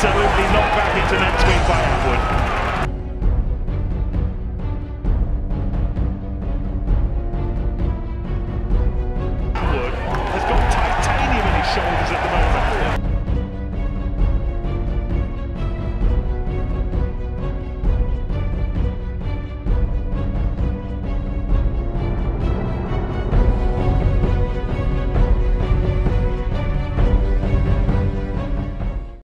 absolutely knocked back into next week.